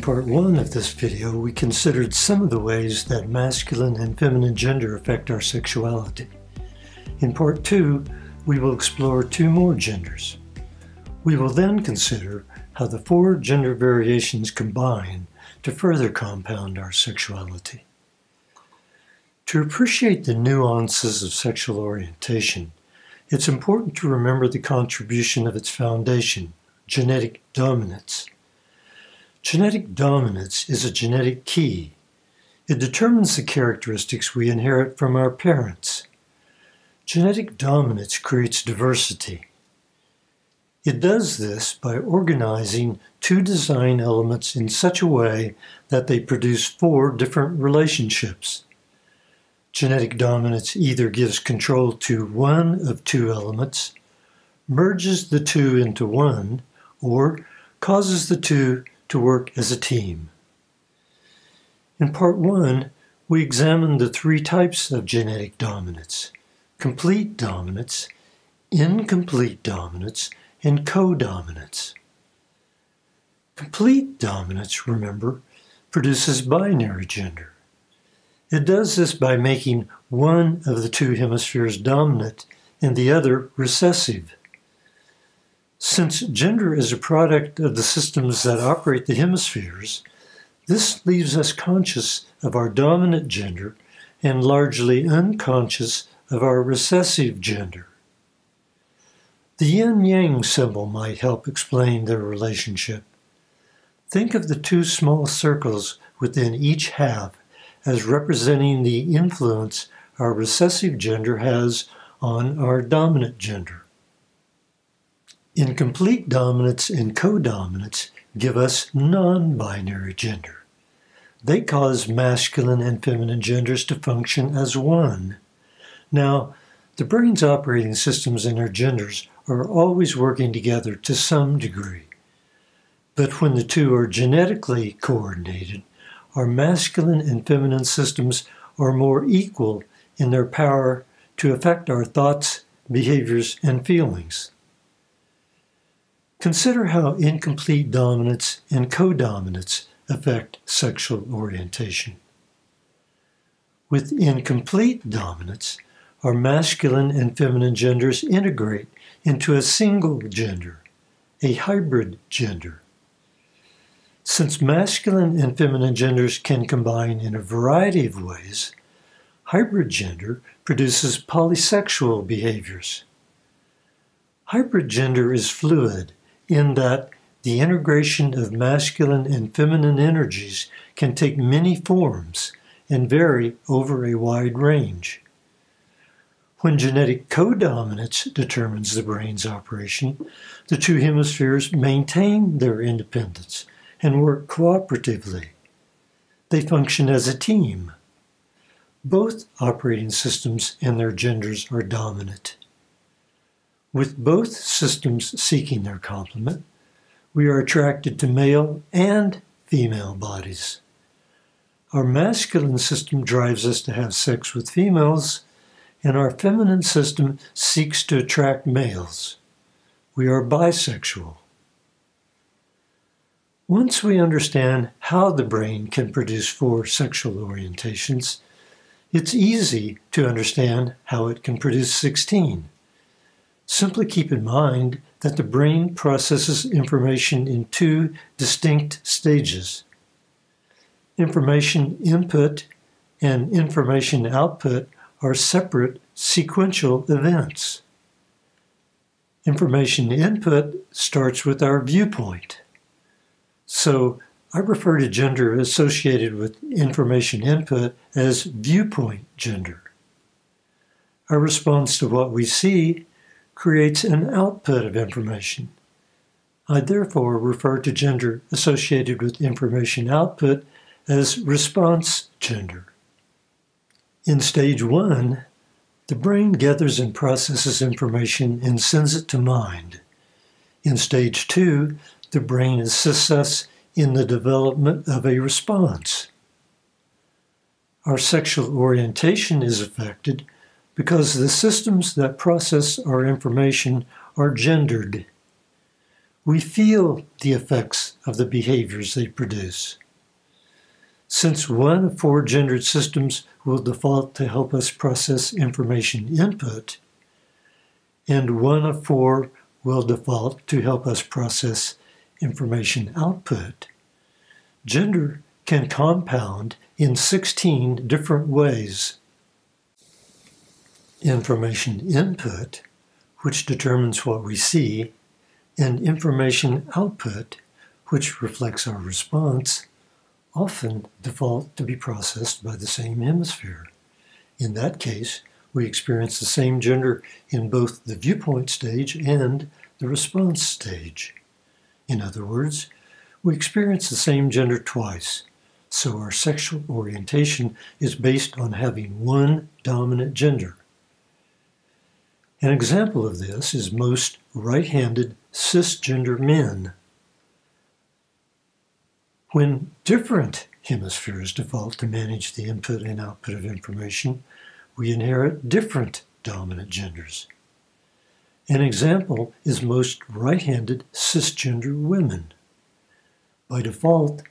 In part one of this video, we considered some of the ways that masculine and feminine gender affect our sexuality. In part two, we will explore two more genders. We will then consider how the four gender variations combine to further compound our sexuality. To appreciate the nuances of sexual orientation, it's important to remember the contribution of its foundation, genetic dominance. Genetic dominance is a genetic key. It determines the characteristics we inherit from our parents. Genetic dominance creates diversity. It does this by organizing two design elements in such a way that they produce four different relationships. Genetic dominance either gives control to one of two elements, merges the two into one, or causes the two to work as a team. In part one, we examined the three types of genetic dominance complete dominance, incomplete dominance, and codominance. Complete dominance, remember, produces binary gender. It does this by making one of the two hemispheres dominant and the other recessive. Since gender is a product of the systems that operate the hemispheres, this leaves us conscious of our dominant gender and largely unconscious of our recessive gender. The yin yang symbol might help explain their relationship. Think of the two small circles within each half as representing the influence our recessive gender has on our dominant gender. Incomplete dominance and codominance give us non binary gender. They cause masculine and feminine genders to function as one. Now, the brain's operating systems and our genders are always working together to some degree. But when the two are genetically coordinated, our masculine and feminine systems are more equal in their power to affect our thoughts, behaviors, and feelings. Consider how incomplete dominance and codominance affect sexual orientation. With incomplete dominance, our masculine and feminine genders integrate into a single gender, a hybrid gender. Since masculine and feminine genders can combine in a variety of ways, hybrid gender produces polysexual behaviors. Hybrid gender is fluid in that the integration of masculine and feminine energies can take many forms and vary over a wide range. When genetic codominance determines the brain's operation, the two hemispheres maintain their independence and work cooperatively. They function as a team. Both operating systems and their genders are dominant. With both systems seeking their complement, we are attracted to male and female bodies. Our masculine system drives us to have sex with females, and our feminine system seeks to attract males. We are bisexual. Once we understand how the brain can produce four sexual orientations, it's easy to understand how it can produce 16. Simply keep in mind that the brain processes information in two distinct stages. Information input and information output are separate sequential events. Information input starts with our viewpoint. So I refer to gender associated with information input as viewpoint gender. Our response to what we see creates an output of information. I therefore refer to gender associated with information output as response gender. In stage one, the brain gathers and processes information and sends it to mind. In stage two, the brain assists us in the development of a response. Our sexual orientation is affected because the systems that process our information are gendered. we feel the effects of the behaviors they produce. Since one of four gendered systems will default to help us process information input, and one of four will default to help us process information output, gender can compound in 16 different ways. Information input, which determines what we see, and information output, which reflects our response, often default to be processed by the same hemisphere. In that case, we experience the same gender in both the viewpoint stage and the response stage. In other words, we experience the same gender twice, so our sexual orientation is based on having one dominant gender. An example of this is most right handed cisgender men. When different hemispheres default to manage the input and output of information, we inherit different dominant genders. An example is most right handed cisgender women. By default,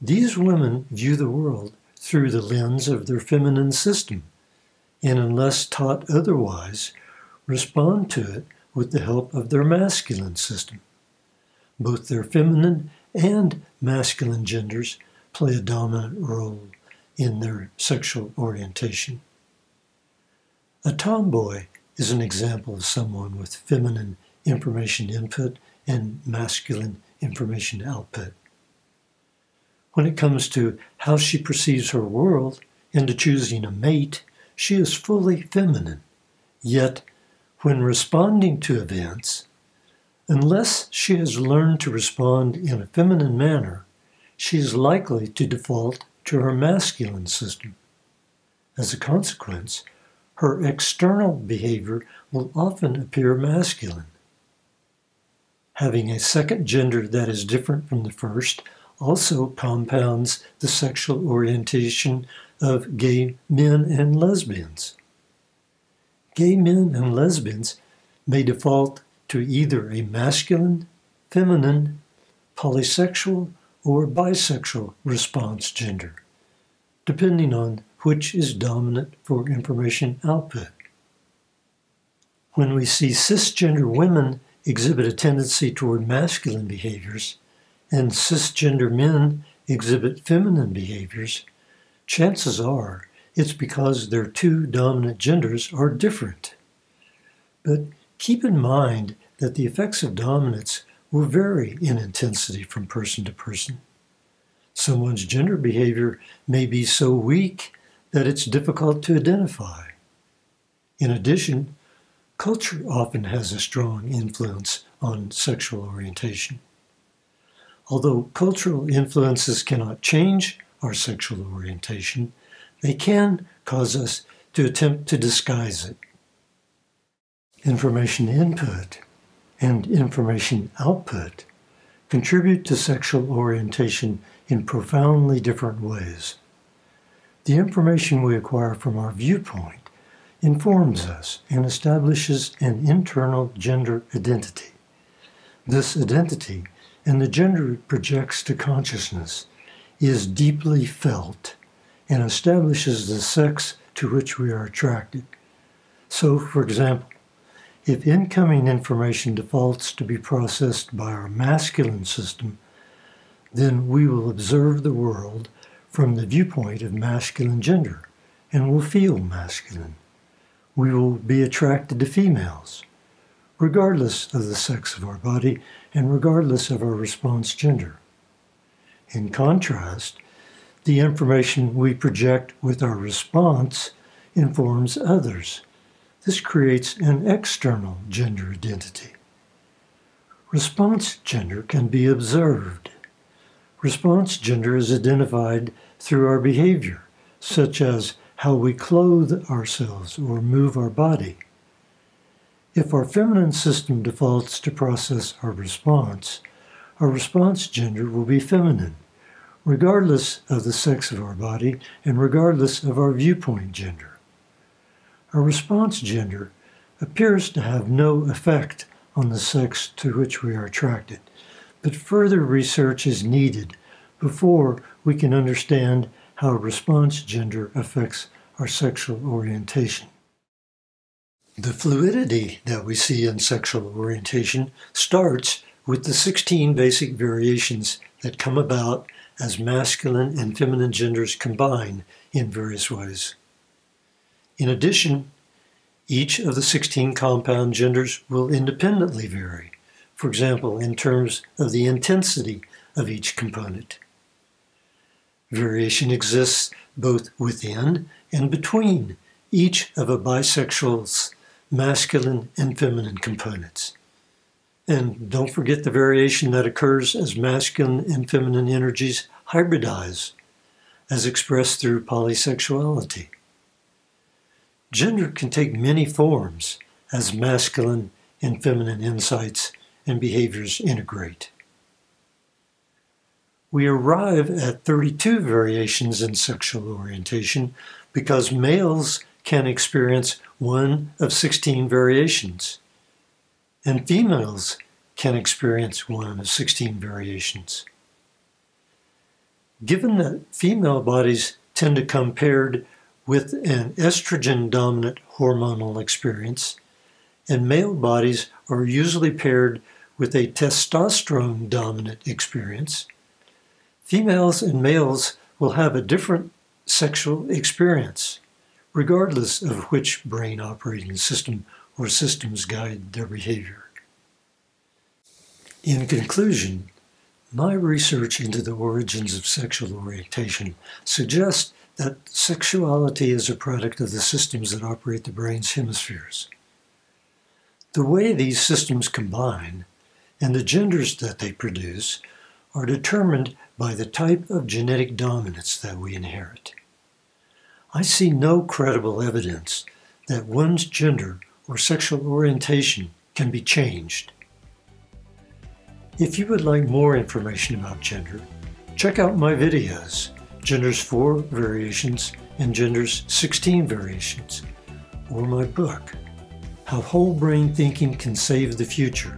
these women view the world through the lens of their feminine system, and unless taught otherwise, respond to it with the help of their masculine system. Both their feminine and masculine genders play a dominant role in their sexual orientation. A tomboy is an example of someone with feminine information input and masculine information output. When it comes to how she perceives her world and to choosing a mate, she is fully feminine. Yet when responding to events, unless she has learned to respond in a feminine manner, she is likely to default to her masculine system. As a consequence, her external behavior will often appear masculine. Having a second gender that is different from the first also compounds the sexual orientation of gay men and lesbians gay men and lesbians may default to either a masculine, feminine, polysexual, or bisexual response gender, depending on which is dominant for information output. When we see cisgender women exhibit a tendency toward masculine behaviors and cisgender men exhibit feminine behaviors, chances are it's because their two dominant genders are different. But keep in mind that the effects of dominance will vary in intensity from person to person. Someone's gender behavior may be so weak that it's difficult to identify. In addition, culture often has a strong influence on sexual orientation. Although cultural influences cannot change our sexual orientation, they can cause us to attempt to disguise it. Information input and information output contribute to sexual orientation in profoundly different ways. The information we acquire from our viewpoint informs us and establishes an internal gender identity. This identity and the gender it projects to consciousness is deeply felt and establishes the sex to which we are attracted. So, for example, if incoming information defaults to be processed by our masculine system, then we will observe the world from the viewpoint of masculine gender and will feel masculine. We will be attracted to females, regardless of the sex of our body and regardless of our response gender. In contrast, the information we project with our response informs others. This creates an external gender identity. Response gender can be observed. Response gender is identified through our behavior, such as how we clothe ourselves or move our body. If our feminine system defaults to process our response, our response gender will be feminine regardless of the sex of our body and regardless of our viewpoint gender. Our response gender appears to have no effect on the sex to which we are attracted. but further research is needed before we can understand how response gender affects our sexual orientation. The fluidity that we see in sexual orientation starts with the 16 basic variations that come about as masculine and feminine genders combine in various ways. In addition, each of the 16 compound genders will independently vary, for example, in terms of the intensity of each component. Variation exists both within and between each of a bisexual's masculine and feminine components. And don't forget the variation that occurs as masculine and feminine energies hybridize, as expressed through polysexuality. Gender can take many forms as masculine and feminine insights and behaviors integrate. We arrive at 32 variations in sexual orientation because males can experience one of 16 variations, and females can experience one of 16 variations. Given that female bodies tend to come paired with an estrogen dominant hormonal experience, and male bodies are usually paired with a testosterone dominant experience, females and males will have a different sexual experience, regardless of which brain operating system or systems guide their behavior. In conclusion, my research into the origins of sexual orientation suggests that sexuality is a product of the systems that operate the brain's hemispheres. The way these systems combine and the genders that they produce are determined by the type of genetic dominance that we inherit. I see no credible evidence that one's gender or sexual orientation can be changed. If you would like more information about gender, check out my videos, Gender's 4 Variations and Gender's 16 Variations, or my book, How Whole Brain Thinking Can Save the Future